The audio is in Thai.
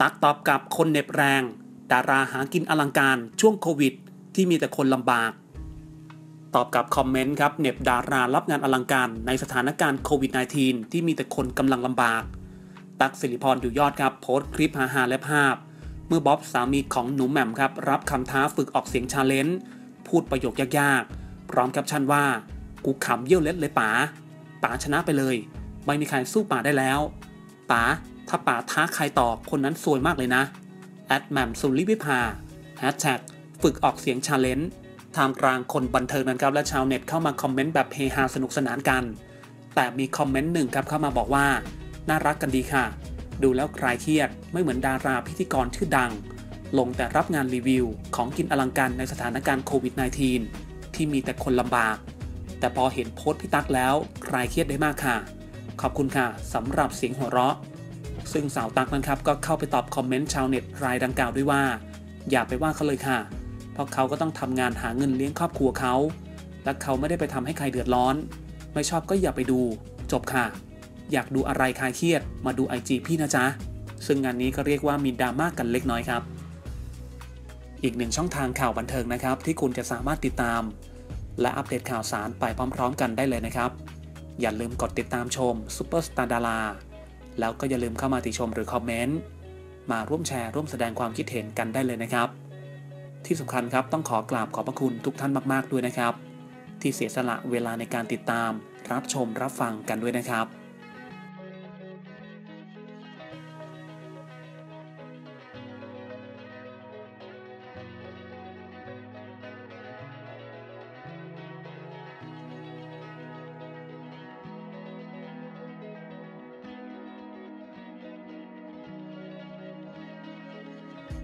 ตั๊กตอบกลับคนเหน็บแรง ดาราหากินอลังการช่วงโควิด ที่มีแต่คนลำบาก ตอบกลับคอมเมนต์ครับเหน็บดารารับงานอลังการในสถานการณ์โควิด -19 ที่มีแต่คนกำลังลำบาก ตั๊กศิริพรอยู่ยอดครับโพสต์คลิปฮาๆและภาพ เมื่อบ๊อบสามีของหนูแหม่มครับรับคำท้าฝึกออกเสียง challenge พูดประโยคยากๆ พร้อมแคปชั่นว่า กูขำเยี่ยวเล็ดเลยป๋าป๋าชนะไปเลย ไม่มีใครสู้ป๋าได้แล้วป๋า ถ้าป๋าท้าใครต่อคนนั้นซวยมากเลยนะแอดแหม่มสุริวิภาแฮชแท็กฝึกออกเสียง challenge ท่ามกลางคนบันเทิงนะครับและชาวเน็ตเข้ามาคอมเมนต์แบบเฮฮาสนุกสนานกัน แต่มีคอมเมนต์หนึ่งครับเข้ามาบอกว่า น่ารักกันดีค่ะ ดูแล้วคลายเครียดไม่เหมือนดาราพิธีกรชื่อดัง ลงแต่รับงานรีวิว ของกินอลังการในสถานการณ์โควิด -19 ที่มีแต่คนลำบาก แต่พอเห็นโพสต์พี่ตั๊กแล้วคลายเครียดได้มากค่ะ ขอบคุณค่ะสำหรับเสียงหัวเราะ ซึ่งสาวตั๊กนะครับก็เข้าไปตอบคอมเมนต์ชาวเน็ตรายดังกล่าวด้วยว่า อย่าไปว่าเขาเลยค่ะ เพราะเขาก็ต้องทำงานหาเงินเลี้ยงครอบครัวเขา และเขาไม่ได้ไปทำให้ใครเดือดร้อน ไม่ชอบก็อย่าไปดู จบค่ะ อยากดูอะไรคลายเครียด มาดูไอจีพี่นะจ๊ะ ซึ่งงานนี้ก็เรียกว่ามีดราม่ากกันเล็กน้อยครับ อีกหนึ่งช่องทางข่าวบันเทิงนะครับ ที่คุณจะสามารถติดตาม และอัปเดตข่าวสารไปพร้อม ๆ กันได้เลยนะครับ อย่าลืมกดติดตามชมซูเปอร์สตาร์ดารา แล้วก็อย่าลืมเข้ามาติชมหรือคอมเมนต์มาร่วมแชร์ร่วมแสดงความคิดเห็นกันได้เลยนะครับ ที่สำคัญครับต้องขอกราบขอบพระคุณทุกท่านมาก ๆ ด้วยนะครับ ที่เสียสละเวลาในการติดตาม รับชมรับฟังกันด้วยนะครับ